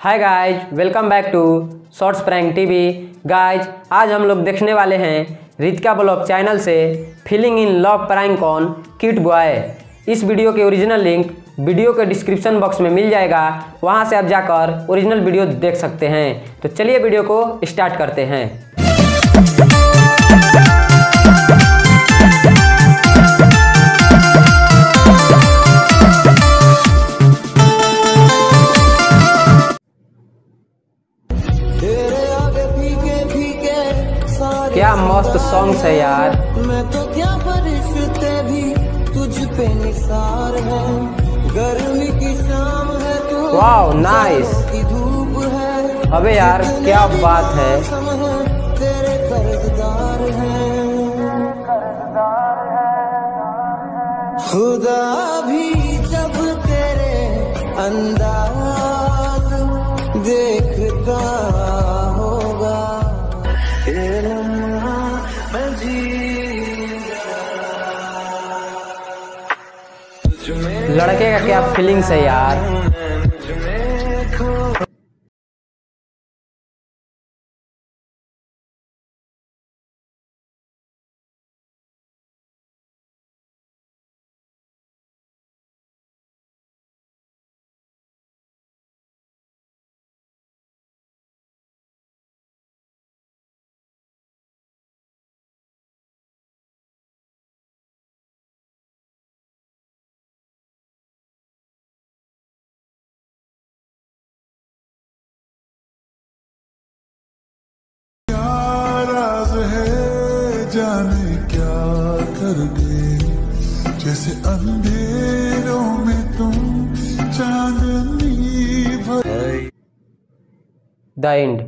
Hi guys welcome back to shorts prank TV guys आज हम लोग देखने वाले हैं रितिका ब्लॉग चैनल से feeling in love prank on kit boy इस वीडियो के ओरिजिनल लिंक वीडियो के डिस्क्रिप्शन बॉक्स में मिल जाएगा। वहाँ से आप जाकर ओरिजिनल वीडियो देख सकते हैं। तो चलिए वीडियो को स्टार्ट करते हैं। क्या मस्त सॉन्ग है यार। मैं तो क्या फरिश्ते भी तुझ पे निसार है। गर्मी की शाम है तू वाओ नाइस धूप है। अबे यार क्या बात है। है तेरे कर्जदार है खुदा भी जब तेरे अंदाज देखता लड़के का क्या फीलिंग्स है यार? जैसे अंधेरों में तुम चांदनी द एंड।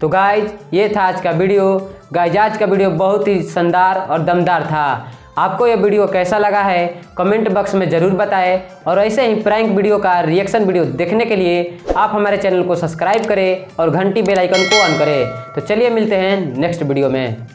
तो गाइज़ ये था आज का वीडियो। गाइज़ आज का वीडियो बहुत ही शानदार और दमदार था। आपको यह वीडियो कैसा लगा है, कमेंट बॉक्स में ज़रूर बताएँ। और ऐसे ही प्रैंक वीडियो का रिएक्शन वीडियो देखने के लिए आप हमारे चैनल को सब्सक्राइब करें और घंटी बेल आइकन को ऑन करें। तो चलिए मिलते हैं नेक्स्ट वीडियो में।